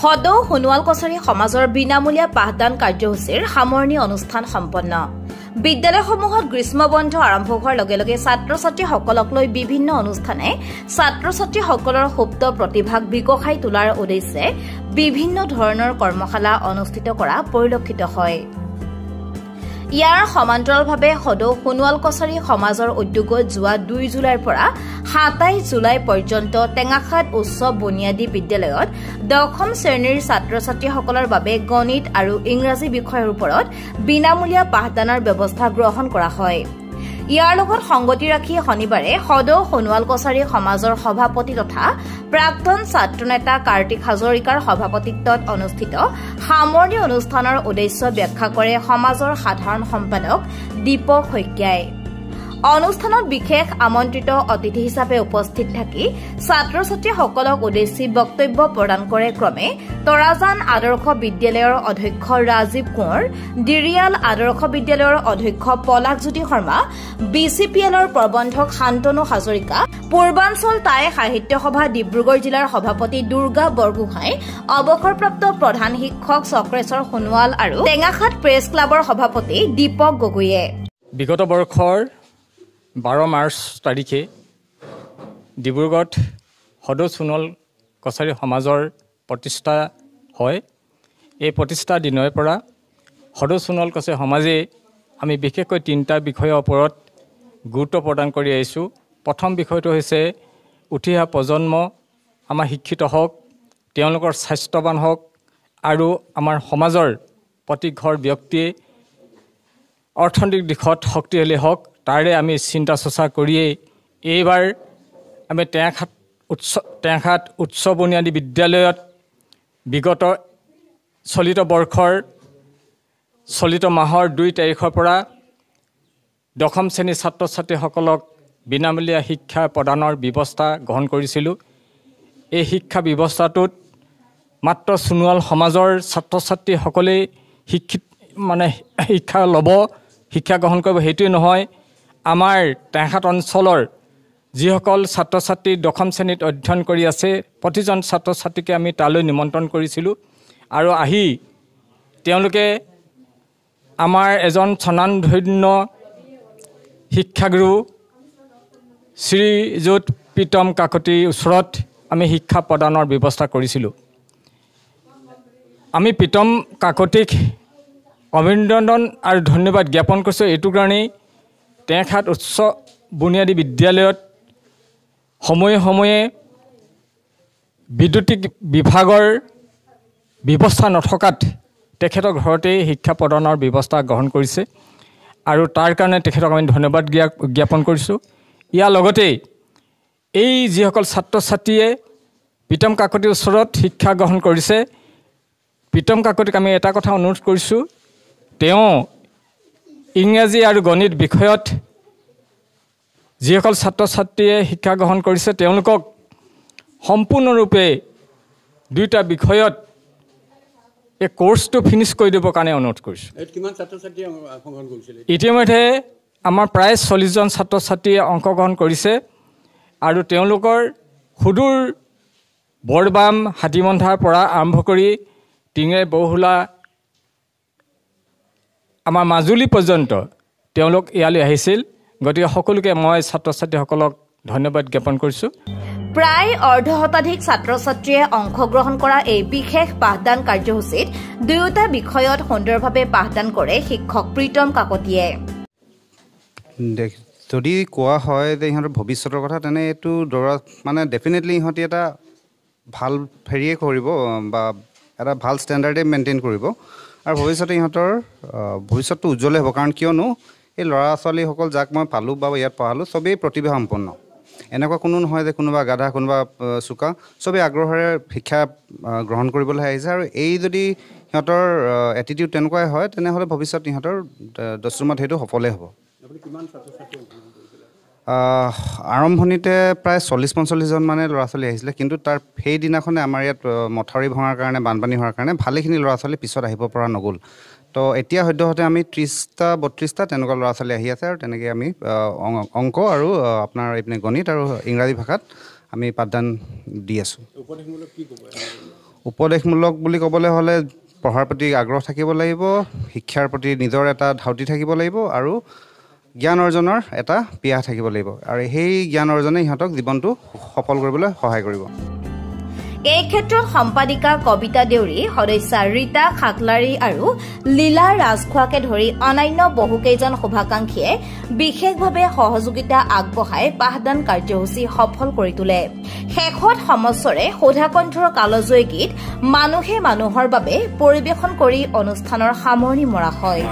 সদৌ সোণোৱাল কছাৰী সমাজৰ বিনামূলীয়া পাঠদান কাৰ্যসূচীৰ সামৰণি অনুষ্ঠান সম্পন্ন। বিদ্যালয়সমূহত গ্ৰীষ্ম বন্ধ আৰম্ভ হোৱাৰ লগে লগে ছাত্ৰ ছাত্ৰীসকলক লৈ বিভিন্ন অনুষ্ঠানে ছাত্ৰ ছাত্ৰীসকলৰ সুপ্ত প্ৰতিভাক বিকশাই তোলাৰ উদ্দেশ্যে বিভিন্ন ধৰণৰ কৰ্মশালা অনুষ্ঠিত কৰা পৰিলক্ষিত হয়। ইয়াৰ সমান্তৰালভাৱে সদৌ সোণোৱাল কছাৰী সমাজৰ উদ্যোগত যোৱা দুই জুলাইৰ পৰা সাতাইছ জুলাই পৰ্যন্ত টেঙাখাত উচ্চ বুনিয়াদী বিদ্যালয়ত দশম শ্ৰেণীৰ ছাত্ৰ ছাত্ৰীসকলৰ বাবে গণিত আৰু ইংৰাজী বিষয়ৰ ওপৰত বিনামূলীয়া পাঠদানৰ ব্যৱস্থা গ্ৰহণ কৰা হয়। ইয়াৰ লগত সংগতি ৰাখি শনিবাৰে সদৌ সোণোৱাল কছাৰী সমাজৰ সভাপতি তথা প্ৰাক্তন ছাত্ৰ নেতা কাৰ্তিক হাজৰিকাৰ সভাপতিত্বত অনুষ্ঠিত সামৰণি অনুষ্ঠানৰ উদ্দেশ্য ব্যাখ্যা কৰে সমাজৰ সাধাৰণ সম্পাদক দীপক শইকীয়াই। অনুষ্ঠানত বিশেষ আমন্ত্ৰিত অতিথি হিচাপে উপস্থিত থাকি ছাত্ৰ ছাত্ৰীসকলক উদ্দেশ্যি বক্তব্য প্ৰদান কৰে ক্ৰমে তৰাজান আদৰ্শ বিদ্যালয়ৰ অধ্যক্ষ ৰাজীৱ কোঁৱৰ দিৰিয়াল আদৰ্শ বিদ্যালয়ৰ অধ্যক্ষ Palashjyoti Sharma B C P এলৰ প্ৰবন্ধক শান্তনু হাজৰিকা পূৰ্বাঞ্চল টাই সাহিত্য সভা ডিব্ৰুগড় জিলাৰ সভাপতি দুৰ্গা বৰগোহাঁই অৱসৰপ্ৰাপ্ত প্ৰধান শিক্ষক চক্ৰেশ্বৰ সোণোৱাল আৰু টেঙাখাত প্ৰেছ ক্লাবৰ সভাপতি দীপক গগৈয়ে। বিগত বৰ্ষৰ বাৰ মাৰ্চ তাৰিখে ডিব্ৰুগড়ত সদৌ সোণোৱাল কছাৰী সমাজৰ প্ৰতিষ্ঠা হয়। এই প্ৰতিষ্ঠা দিনৰে পৰা সদৌ সোণোৱাল কছাৰী সমাজে আমি বিশেষকৈ তিনিটা বিষয়ৰ ওপৰত গুৰুত্ব প্ৰদান কৰি আহিছোঁ। প্ৰথম বিষয়টো হৈছে উঠি অহা প্ৰজন্ম আমাৰ শিক্ষিত হওক তেওঁলোকৰ স্বাস্থ্যৱান হওক আৰু আমাৰ সমাজৰ প্ৰতি ঘৰ ব্যক্তিয়ে অৰ্থনৈতিক দিশত শক্তিশালী হওক তাৰে আমি চিন্তা চৰ্চা কৰিয়েই এইবাৰ আমি টেঙাখাত উচ্চ টেঙাখাত উচ্চ বুনিয়াদী বিদ্যালয়ত বিগত চলিত বৰ্ষৰ চলিত মাহৰ দুই তাৰিখৰ পৰা দশম শ্ৰেণীৰ ছাত্ৰ ছাত্ৰীসকলক বিনামূলীয়া শিক্ষা প্ৰদানৰ ব্যৱস্থা গ্ৰহণ কৰিছিলোঁ। এই শিক্ষা ব্যৱস্থাটোত মাত্ৰ সোণোৱাল সমাজৰ ছাত্ৰ ছাত্ৰীসকলেই শিক্ষিত মানে শিক্ষা ল'ব শিক্ষা গ্ৰহণ কৰিব সেইটোৱে নহয়। আমাৰ টেঙাখাত অঞ্চলৰ যিসকল ছাত্ৰ ছাত্ৰী দশম শ্ৰেণীত অধ্যয়ন কৰি আছে প্ৰতিজন ছাত্ৰ ছাত্ৰীকে আমি তালৈ নিমন্ত্ৰণ কৰিছিলোঁ। আৰু আহি তেওঁলোকে আমাৰ এজন স্বনামধন্য শিক্ষাগুৰু শ্ৰীযুত প্ৰীতম কাকতিৰ ওচৰত আমি শিক্ষা প্ৰদানৰ ব্যৱস্থা কৰিছিলোঁ। আমি প্ৰীতম কাকতিক অভিনন্দন আৰু ধন্যবাদ জ্ঞাপন কৰিছোঁ। এইটো কাৰণেই টেঙাখাত উচ্চ বুনিয়াদী বিদ্যালয়ত সময়ে সময়ে বিদ্যুতিক বিভাগৰ ব্যৱস্থা নথকাত তেখেতৰ ঘৰতেই শিক্ষা প্ৰদানৰ ব্যৱস্থা গ্ৰহণ কৰিছে আৰু তাৰ কাৰণে তেখেতক আমি ধন্যবাদ জ্ঞা জ্ঞাপন কৰিছোঁ। ইয়াৰ লগতেই এই যিসকল ছাত্ৰ ছাত্ৰীয়ে প্ৰীতম কাকতিৰ ওচৰত শিক্ষা গ্ৰহণ কৰিছে প্ৰীতম কাকতিক আমি এটা কথা অনুৰোধ কৰিছোঁ তেওঁ ইংৰাজী আৰু গণিত বিষয়ত যিসকল ছাত্ৰ ছাত্ৰীয়ে শিক্ষা গ্ৰহণ কৰিছে তেওঁলোকক সম্পূৰ্ণৰূপে দুয়োটা বিষয়ত এই কোৰ্চটো ফিনিছ কৰি দিবৰ কাৰণে অনুৰোধ কৰিছোঁ। ইতিমধ্যে আমাৰ প্ৰায় চল্লিছজন ছাত্ৰ ছাত্ৰীয়ে অংশগ্ৰহণ কৰিছে আৰু তেওঁলোকৰ সুদূৰ বৰবাম হাতীমন্ধাৰ পৰা আৰম্ভ কৰি টিঙে বৰহোলা আমাৰ মাজুলী পৰ্যন্ত তেওঁলোক ইয়ালৈ আহিছিল। গতিকে সকলোকে মই ছাত্ৰ ছাত্ৰীসকলক ধন্যবাদ জ্ঞাপন কৰিছোঁ। প্ৰায় অৰ্ধ শতাধিক ছাত্ৰ ছাত্ৰীয়ে অংশগ্ৰহণ কৰা এই বিশেষ পাঠদান কাৰ্যসূচীত দুয়োটা বিষয়ত সুন্দৰভাৱে পাঠদান কৰে শিক্ষক প্ৰীতম কাকতিয়ে। যদি কোৱা হয় যে ইহঁতৰ ভৱিষ্যতৰ কথা তেনে এইটো দৌৰা মানে ডেফিনেটলি ইহঁতি এটা ভাল হেৰিয়ে কৰিব বা এটা ভাল ষ্টেণ্ডাৰ্ডে মেইনটেইন কৰিব। আৰু ভৱিষ্যতে ইহঁতৰ ভৱিষ্যতটো উজ্জ্বলে হ'ব। কাৰণ কিয়নো এই ল'ৰা ছোৱালীসকল যাক মই পালোঁ বা ইয়াত পঢ়ালোঁ চবেই প্ৰতিভাসম্পন্ন এনেকুৱা কোনো নহয় যে কোনোবা গাধা কোনোবা চোকা চবেই আগ্ৰহেৰে শিক্ষা গ্ৰহণ কৰিবলৈ আহিছে। আৰু এই যদি সিহঁতৰ এটিটিউড তেনেকুৱাই হয় তেনেহ'লে ভৱিষ্যত ইহঁতৰ দশমত সেইটো সফলেই হ'ব। আৰম্ভণিতে প্ৰায় চল্লিছ পঞ্চল্লিছজন মানে ল'ৰা ছোৱালী আহিছিলে কিন্তু তাৰ সেইদিনাখনে আমাৰ ইয়াত মথাউৰি ভঙাৰ কাৰণে বানপানী হোৱাৰ কাৰণে ভালেখিনি ল'ৰা ছোৱালী পিছত আহিব পৰা নগ'ল। তো এতিয়া সদ্যহতে আমি ত্ৰিছটা বত্ৰিছটা তেনেকুৱা ল'ৰা ছোৱালী আহি আছে আৰু তেনেকৈ আমি অংক আৰু আপোনাৰ এইপিনে গণিত আৰু ইংৰাজী ভাষাত আমি পাঠদান দি আছোঁ। উপদেশমূলক বুলি ক'বলৈ হ'লে পঢ়াৰ প্ৰতি আগ্ৰহ থাকিব লাগিব শিক্ষাৰ প্ৰতি নিজৰ এটা ধাউতি থাকিব লাগিব আৰু জ্ঞান অৰ্জনৰ এটা পিয়াহ থাকিব লাগিব। আৰু সেই জ্ঞান অৰ্জনে সিহঁতক জীৱনটো সফল কৰিবলৈ সহায় কৰিব। এই ক্ষেত্ৰত সম্পাদিকা কবিতা দেউৰী সদস্যা ৰীতা খাকলাৰী আৰু লীলা ৰাজখোৱাকে ধৰি অন্যান্য বহুকেইজন শুভাকাংক্ষীয়ে বিশেষভাৱে সহযোগিতা আগবঢ়াই পাঠদান কাৰ্যসূচী সফল কৰি তোলে। শেষত সমস্বৰে সোধাকণ্ঠৰ কালজয়ী গীত মানুহে মানুহৰ বাবে পৰিৱেশন কৰি অনুষ্ঠানৰ সামৰণি মৰা হয়।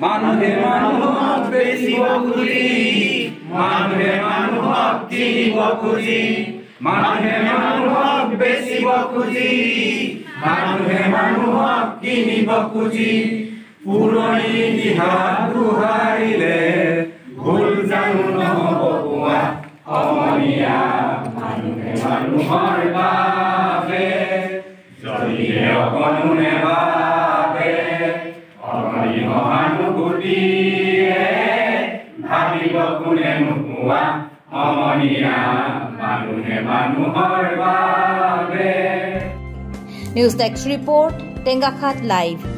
মানুহে মানুহক বেচিব খুজি মানুহে মানুহক কিনিব খুজি মানুহে মানুহক বেচিব খুজি মানুহে মানুহক কিনিব খুজি পুৰণি দোহাৰিলে ভুল জানো নহ'ব কোৱা সমনীয়া মানুহে মানুহৰ বাবে যদিহে অকণো নেবাবে অগণি সহানুভূতিয়ে ভাবিব কোনে নোপোৱা সমনীয়া মানুহে মানুহৰ বাবে news desk report Tengakhat live